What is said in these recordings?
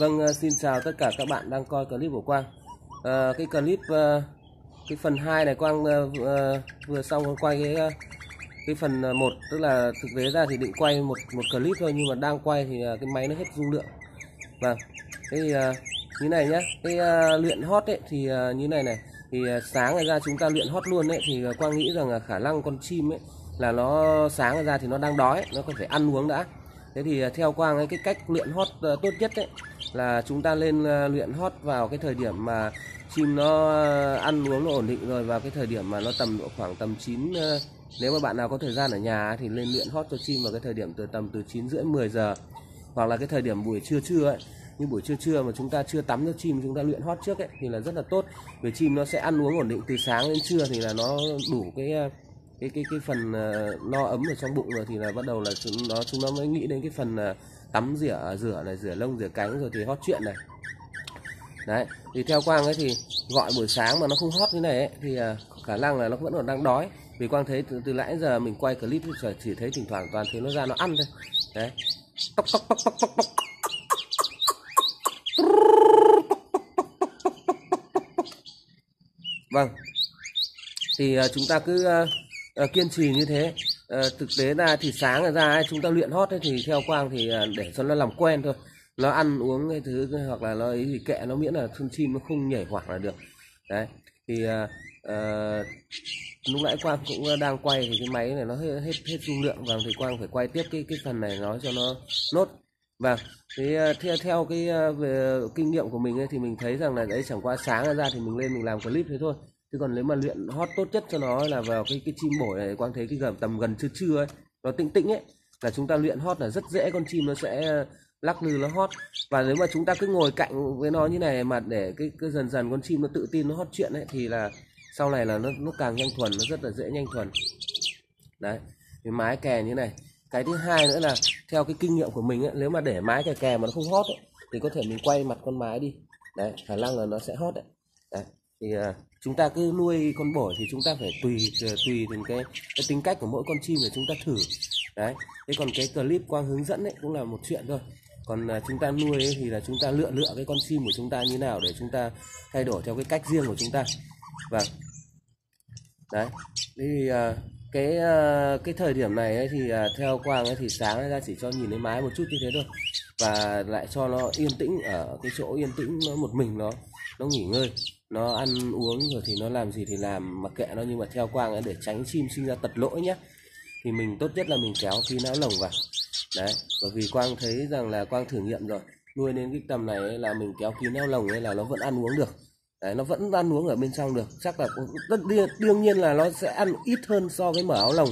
Vâng, ờ, xin chào tất cả các bạn đang coi clip của Quang. à, cái clip ờ, cái phần 2 này Quang vừa- vừa xong quay cái cái phần 1 tức là thực tế ra thì định quay một một clip thôi nhưng mà đang quay thì cái máy nó hết dung lượng. Vâng. Thế thì như này nhá, cái luyện hot ấy thì như này này thì sáng ngày ra chúng ta luyện hot luôn ấy thì Quang nghĩ rằng là khả năng con chim ấy là nó sáng ra thì nó đang đói, nó có phải ăn uống đã. Thế thì à, theo Quang ấy, cái cách luyện hót ờ, tốt nhất ấy, là chúng ta lên ờ, luyện hót vào cái thời điểm mà chim nó ờ, ăn uống nó ổn định rồi, vào cái thời điểm mà nó tầm độ khoảng tầm 9 nếu mà bạn nào có thời gian ở nhà thì lên luyện hót cho chim vào cái thời điểm từ tầm từ 9 rưỡi 10 giờ. Hoặc là cái thời điểm buổi trưa trưa ấy, như buổi trưa trưa mà chúng ta chưa tắm cho chim, chúng ta luyện hót trước ấy, thì là rất là tốt. Vì chim nó sẽ ăn uống ổn định từ sáng đến trưa thì là nó đủ cái cái cái cái phần ờ, no ấm ở trong bụng rồi thì là bắt đầu là chúng nó chúng nó mới nghĩ đến cái phần ờ, tắm rửa rửa này rửa lông rửa cánh rồi thì hót chuyện này. Đấy thì theo quang ấy thì gọi buổi sáng mà nó không hót như này ấy, thì ờ, khả năng là nó vẫn còn đang đói. Vì quang thấy từ, từ nãy giờ mình quay clip chỉ- thấy thỉnh thoảng toàn thấy nó ra nó ăn thôi. Đấy. Tóc tóc tóc tóc tóc tóc. Vâng. Thì chúng ta cứ Ờ, kiên trì như thế. Ờ, thực tế ra thì sáng ra ấy, chúng ta luyện hót ấy, thì theo quang thì ờ, để cho nó làm quen thôi. Nó ăn uống cái thứ hoặc là nó ấy thì kệ nó miễn là con chim nó không nhảy hoảng là được. Đấy thì à, lúc nãy quang cũng đang quay thì cái máy này nó hết hết, hết dung lượng. Và thì quang phải quay tiếp cái cái phần này nói cho nó nốt. Vâng, Và thế theo theo cái về kinh nghiệm của mình ấy, thì mình thấy rằng là đấy chẳng qua sáng ra thì mình lên mình làm clip thế thôi chứ còn nếu mà luyện hot tốt nhất cho nó là vào cái cái chim bổi này quang thấy cái gần tầm gần trưa trưa ấy nó tĩnh tĩnh ấy là chúng ta luyện hot là rất dễ con chim nó sẽ ờ, lắc lư nó hot. Và nếu mà chúng ta cứ ngồi cạnh với nó như này mà để cái, cái dần dần con chim nó tự tin nó hot chuyện ấy thì là sau này là nó nó càng nhanh thuần nó rất là dễ nhanh thuần. Đấy cái mái kè như này. Cái thứ hai nữa là theo cái kinh nghiệm của mình ấy, nếu mà để mái kè kè mà nó không hot ấy, thì có thể mình quay mặt con mái đi. Đấy khả năng là nó sẽ hot đấy, đấy thì ờ, chúng ta cứ nuôi con bổi thì chúng ta phải tùy ờ, tùy từng cái, cái tính cách của mỗi con chim để chúng ta thử. Đấy thế còn cái clip quang hướng dẫn ấy cũng là một chuyện thôi. Còn ờ, chúng ta nuôi ấy, thì là chúng ta lựa lựa cái con chim của chúng ta như nào để chúng ta thay đổi theo cái cách riêng của chúng ta. Và đấy thì cái cái thời điểm này ấy thì theo quang ấy thì sáng ra chỉ cho nhìn thấy mái một chút như thế thôi. Và lại cho nó yên tĩnh ở cái chỗ yên tĩnh nó một mình nó nó nghỉ ngơi nó ăn uống rồi thì nó làm gì thì làm mặc kệ nó nhưng mà theo quang ấy để tránh chim sinh ra tật lỗi nhé thì mình tốt nhất là mình kéo phi não lồng vào. Đấy bởi vì quang thấy rằng là quang thử nghiệm rồi nuôi đến cái tầm này ấy là mình kéo phi não lồng ấy là nó vẫn ăn uống được. Đấy nó vẫn ăn uống ở bên trong được. Chắc là cũng- tất đương, đương nhiên là nó sẽ ăn ít hơn so với mở áo lồng.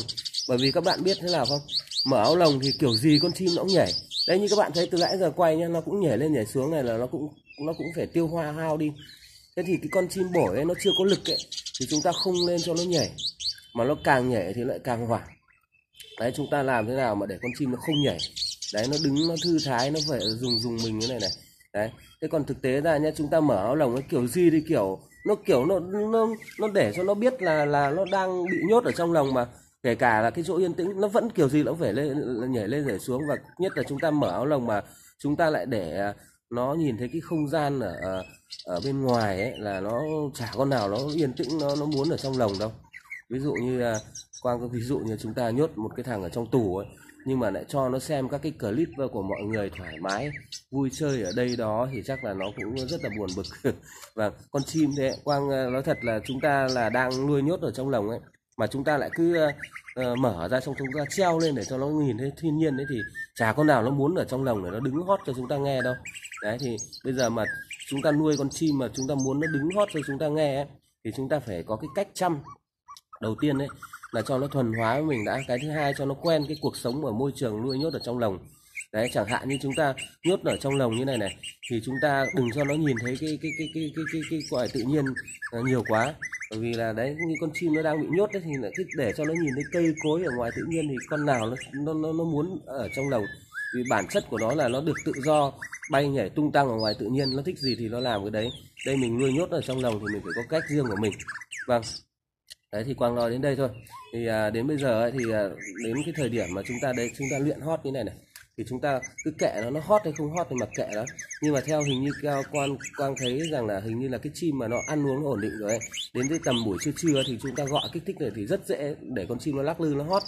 Bởi vì các bạn biết thế nào không? Mở áo lồng thì kiểu gì con chim nó cũng nhảy. Đấy như các bạn thấy từ nãy giờ quay nhá nó cũng nhảy lên nhảy xuống này là nó cũng nó cũng phải tiêu hoa hao đi thế thì cái con chim bổi ấy, nó chưa có lực ấy, thì chúng ta không lên cho nó nhảy. Mà nó càng nhảy thì lại càng hoảng. Đấy, chúng ta làm thế nào mà để con chim nó không nhảy? Đấy, nó đứng, nó thư thái, nó phải dùng dùng mình như này này. Đấy, thế còn thực tế ra nhá, chúng ta mở áo lồng cái kiểu gì thì kiểu, nó kiểu nó nó nó để cho nó biết là là nó đang bị nhốt ở trong lồng mà. Kể cả là cái chỗ yên tĩnh, nó vẫn kiểu gì nó cũng phải lên, nhảy lên, nhảy xuống. Và nhất là chúng ta mở áo lồng mà chúng ta lại để nó nhìn thấy cái không gian ở ờ, ở bên ngoài ấy là nó chả con nào nó yên tĩnh, nó nó muốn ở trong lồng đâu. Ví dụ như à, quang có ví dụ như chúng ta nhốt một cái thằng ở trong tủ ấy, nhưng mà lại cho nó xem các cái clip của mọi người thoải mái, vui chơi ở đây đó thì chắc là nó cũng rất là buồn bực. Và con chim thế, quang à, nói thật là chúng ta là đang nuôi nhốt ở trong lồng ấy, mà chúng ta lại cứ à, uh, mở ra xong chúng ta treo lên để cho nó nhìn thấy thiên nhiên đấy thì chả con nào nó muốn ở trong lồng để nó đứng hót cho chúng ta nghe đâu đấy thì bây giờ mà chúng ta nuôi con chim mà chúng ta muốn nó đứng hót cho chúng ta nghe ấy, thì chúng ta phải có cái cách chăm đầu tiên đấy là cho nó thuần hóa với mình đã cái thứ hai cho nó quen cái cuộc sống ở môi trường nuôi nhốt ở trong lồng đấy chẳng hạn như chúng ta nhốt ở trong lồng như này này thì chúng ta đừng cho nó nhìn thấy cái cái cái cái cái cái, cái gọi tự nhiên nhiều quá bởi vì là đấy như con chim nó đang bị nhốt đấy thì lại thích để cho nó nhìn thấy cây cối ở ngoài tự nhiên thì con nào nó nó nó, nó muốn ở trong lồng vì bản chất của nó là nó được tự do bay nhảy tung tăng ở ngoài tự nhiên nó thích gì thì nó làm cái đấy. Đây mình nuôi nhốt ở trong lồng thì mình phải có cách riêng của mình. Vâng. Đấy thì quang nói đến đây thôi. Thì à, đến bây giờ ấy, thì à, đến cái thời điểm mà chúng ta đấy chúng ta luyện hót như này này thì chúng ta cứ kệ nó nó hót hay không hót thì mặc kệ nó nhưng mà theo hình như cao quan quang thấy rằng là hình như là cái chim mà nó ăn uống nó ổn định rồi ấy. đến cái tầm buổi trưa trưa thì chúng ta gọi kích thích này thì rất dễ để con chim nó lắc lư nó hót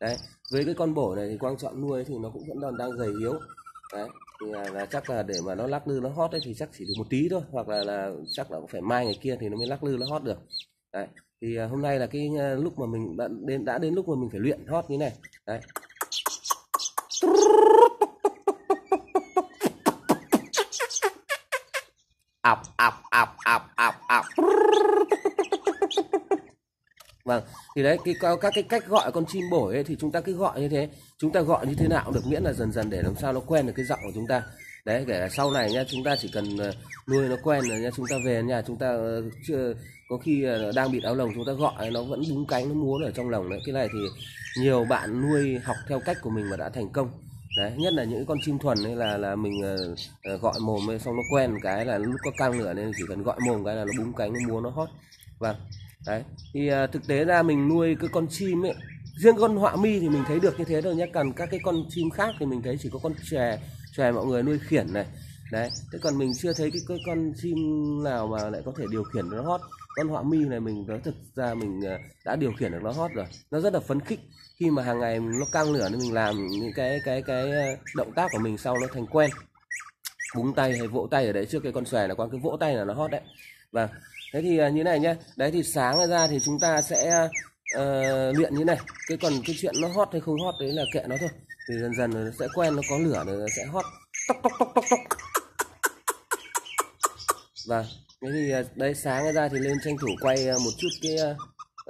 đấy với cái con bổ này thì quang chọn nuôi thì nó cũng vẫn còn đang gầy yếu. Đấy thì là, là chắc là để mà nó lắc lư nó hót ấy thì chắc chỉ được một tí thôi hoặc là là chắc là phải mai ngày kia thì nó mới lắc lư nó hót được. Đấy thì à, hôm nay là cái à, lúc mà mình đã đến đã đến lúc mà mình phải luyện hót như này. Đấy. Ọc ọc ọc ọc ọc ọc. Vâng thì đấy cái các các cái cách gọi con chim bổi ấy, thì chúng ta cứ gọi như thế. Chúng ta gọi như thế nào cũng được miễn là dần dần để làm sao nó quen được cái giọng của chúng ta. Đấy để sau này nha chúng ta chỉ cần ờ, nuôi nó quen rồi nha chúng ta về nhà chúng ta ờ, chưa có khi ờ, đang bị áo lồng chúng ta gọi nó vẫn búng cánh nó múa ở trong lồng đấy. Cái này thì nhiều bạn nuôi học theo cách của mình mà đã thành công đấy nhất là những con chim thuần ấy là là mình uh, gọi mồm ấy xong nó quen một cái là lúc có căng nữa nên chỉ cần gọi mồm cái là nó búng cánh nó múa nó hót. Vâng đấy. Thì uh, thực tế ra mình nuôi cái con chim ấy riêng con họa mi thì mình thấy được như thế thôi nhé. Còn các cái con chim khác thì mình thấy chỉ có con chè chè mọi người nuôi khiển này đấy thế còn mình chưa thấy cái, cái con chim nào mà lại có thể điều khiển nó hót con họa mi này mình nói thực ra mình ờ, đã điều khiển được nó hót rồi. Nó rất là phấn khích. Khi mà hàng ngày nó căng lửa nên mình làm những cái cái cái ờ, động tác của mình sau nó thành quen. Búng tay hay vỗ tay ở đấy trước cái con xòe là con cái vỗ tay là nó hót đấy. Và thế thì ờ, như này nhá. Đấy thì sáng ra thì chúng ta sẽ uh, luyện như này. Cái còn cái chuyện nó hót hay không hót đấy là kệ nó thôi. Thì dần dần nó sẽ quen nó có lửa nó sẽ hót tóc tóc tóc tóc tóc và thế thì à, đây sáng ra thì lên tranh thủ quay à, một chút cái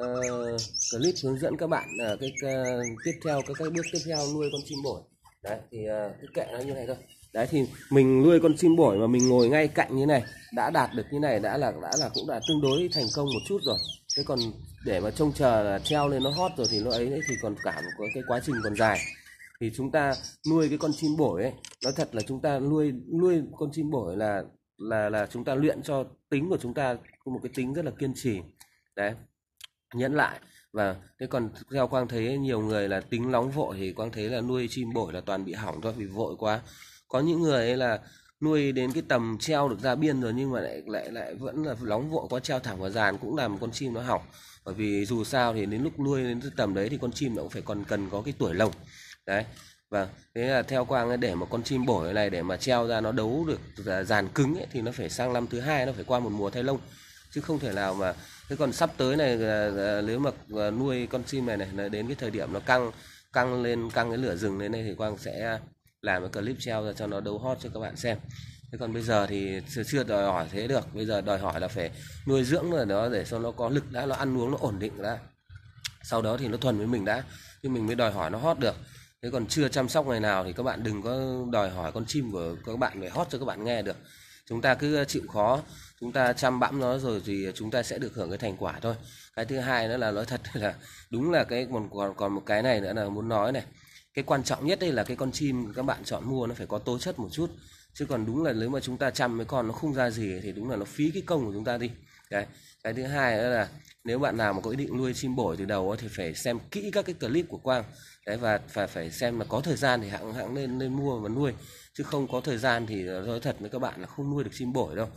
uh, clip hướng dẫn các bạn uh, cái uh, tiếp theo cái các bước tiếp theo nuôi con chim bổi. Đấy thì uh, cứ kệ nó như này thôi. Đấy thì mình nuôi con chim bổi mà mình ngồi ngay cạnh như này đã đạt được như này đã là đã là cũng đã tương đối thành công một chút rồi. Thế còn để mà trông chờ là treo lên nó hót rồi thì nó ấy thì còn cả một cái quá trình còn dài. Thì chúng ta nuôi cái con chim bổi ấy nói thật là chúng ta nuôi nuôi con chim bổi là là là chúng ta luyện cho tính của chúng ta có một cái tính rất là kiên trì. Đấy, nhẫn lại. Và thế còn theo quang thấy nhiều người là tính nóng vội thì quang thấy là nuôi chim bổi là toàn bị hỏng thôi, vì vội quá. Có những người ấy là nuôi đến cái tầm treo được ra biên rồi nhưng mà lại lại lại vẫn là nóng vội quá, treo thẳng vào dàn cũng làm con chim nó hỏng. Bởi vì dù sao thì đến lúc nuôi đến tầm đấy thì con chim nó cũng phải còn cần có cái tuổi lồng. Đấy và thế là theo quang để mà con chim bổi này để mà treo ra nó đấu được à, dàn cứng ấy, thì nó phải sang năm thứ hai nó phải qua một mùa thay lông. Chứ không thể nào mà thế còn sắp tới này à, à, nếu mà nuôi con chim này này đến cái thời điểm nó căng căng lên căng cái lửa rừng lên đây thì quang sẽ làm cái clip treo ra cho nó đấu hot cho các bạn xem. Thế còn bây giờ thì chưa đòi hỏi thế được. Bây giờ đòi hỏi là phải nuôi dưỡng rồi đó để cho nó có lực đã nó ăn uống nó ổn định đã. Sau đó thì nó thuần với mình đã thì mình mới đòi hỏi nó hot được thế còn chưa chăm sóc ngày nào thì các bạn đừng có đòi hỏi con chim của các bạn phải hót cho các bạn nghe được. Chúng ta cứ chịu khó, chúng ta chăm bẵm nó rồi thì chúng ta sẽ được hưởng cái thành quả thôi. Cái thứ hai nữa là nói thật là đúng là cái còn còn còn một cái này nữa là muốn nói này. Cái quan trọng nhất đây là cái con chim các bạn chọn mua nó phải có tố chất một chút. Chứ còn đúng là nếu mà chúng ta chăm mấy con nó không ra gì thì đúng là nó phí cái công của chúng ta đi. Đấy. Cái thứ hai nữa là nếu bạn nào mà có ý định nuôi chim bổi từ đầu thì phải xem kỹ các cái clip của quang. Đấy, và phải phải xem là có thời gian thì hãng hãng nên nên mua và nuôi. Chứ không có thời gian thì ờ, nói thật với các bạn là không nuôi được chim bổi đâu.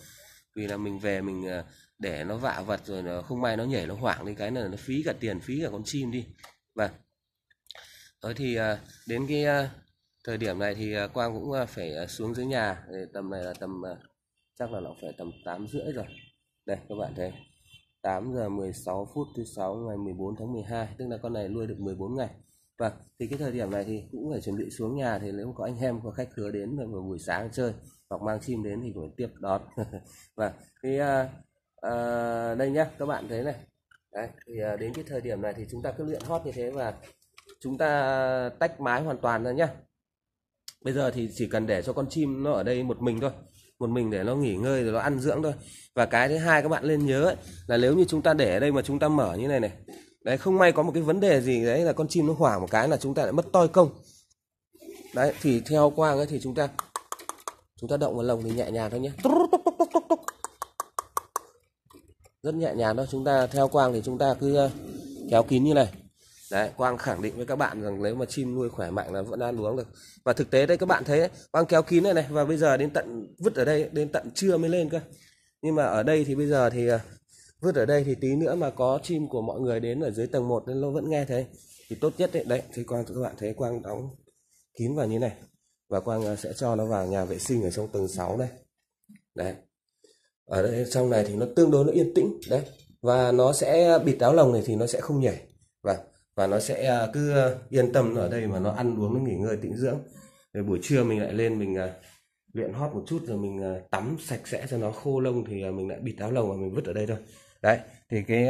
Vì là mình về mình ờ, để nó vạ vật rồi nó không may nó nhảy, nó hoảng đi, cái là nó phí cả tiền, phí cả con chim đi. Và rồi thì ờ, đến cái thời điểm này thì quang cũng phải xuống dưới nhà. Tầm này là tầm chắc là nó phải tầm 8 rưỡi rồi. Đây, các bạn thấy. 8 giờ 16 phút thứ sáu ngày 14 tháng 12 tức là con này nuôi được 14 ngày và thì cái thời điểm này thì cũng phải chuẩn bị xuống nhà thì nếu có anh em có khách khứa đến vào buổi sáng chơi hoặc mang chim đến thì phải tiếp đón. và cái à, à, đây nhá, các bạn thấy này. Đấy, thì à, đến cái thời điểm này thì chúng ta cứ luyện hót như thế và chúng ta tách mái hoàn toàn ra nhá. Bây giờ thì chỉ cần để cho con chim nó ở đây một mình thôi một mình để nó nghỉ ngơi rồi nó ăn dưỡng thôi. Và cái thứ hai các bạn nên nhớ ấy, là nếu như chúng ta để ở đây mà chúng ta mở như này này đấy không may có một cái vấn đề gì đấy là con chim nó hỏa một cái là chúng ta lại mất toi công. Đấy thì theo quang ấy thì chúng ta chúng ta động vào lồng thì nhẹ nhàng thôi nhé. Rất nhẹ nhàng thôi chúng ta theo quang thì chúng ta cứ ờ, kéo kín như này đấy, quang khẳng định với các bạn rằng nếu mà chim nuôi khỏe mạnh là vẫn ăn uống được. Và thực tế đây các bạn thấy quang kéo kín này này, và bây giờ đến tận, vứt ở đây, đến tận trưa mới lên cơ. Nhưng mà ở đây thì bây giờ thì à, vứt ở đây thì tí nữa mà có chim của mọi người đến ở dưới tầng 1 nên nó vẫn nghe thấy. Thì tốt nhất đấy đấy, thì quang, các bạn thấy quang đóng kín vào như này. Và quang à, sẽ cho nó vào nhà vệ sinh ở trong tầng 6 đây. Đấy. Ở đây, trong này thì nó tương đối, nó yên tĩnh, đấy. Và nó sẽ à, bịt áo lồng này thì nó sẽ không nhảy. Và và nó sẽ à, cứ à, yên tâm ở đây mà nó ăn uống, nó nghỉ ngơi, tĩnh dưỡng. Rồi buổi trưa mình lại lên mình à, luyện hót một chút rồi mình tắm sạch sẽ cho nó khô lông thì mình lại bịt áo lồng và mình vứt ở đây thôi. Đấy, thì cái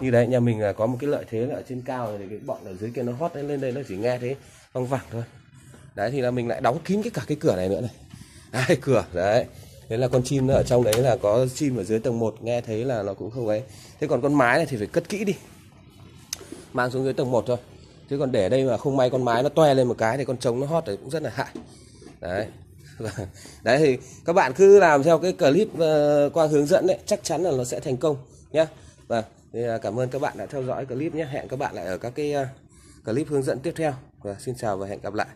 như đấy, nhà mình có một cái lợi thế là ở trên cao thì cái bọn ở dưới kia nó hót lên đây nó chỉ nghe thế, văng vẳng thôi. Đấy, thì là mình lại đóng kín cái cả cái cửa này nữa này. Đấy, cửa, đấy. Thế là con chim nó ở trong đấy là có chim ở dưới tầng 1 nghe thấy là nó cũng không ấy. Thế còn con mái này thì phải cất kỹ đi mang xuống dưới tầng 1 thôi. Chứ còn để đây mà không may con mái nó toe lên một cái thì con trống nó hót thì cũng rất là hại. Đấy. Vâng. Đấy thì các bạn cứ làm theo cái clip ờ, qua hướng dẫn đấy, chắc chắn là nó sẽ thành công nhé và vâng. cảm ơn các bạn đã theo dõi clip nhé hẹn các bạn lại ở các cái à, clip hướng dẫn tiếp theo. Và xin chào và hẹn gặp lại.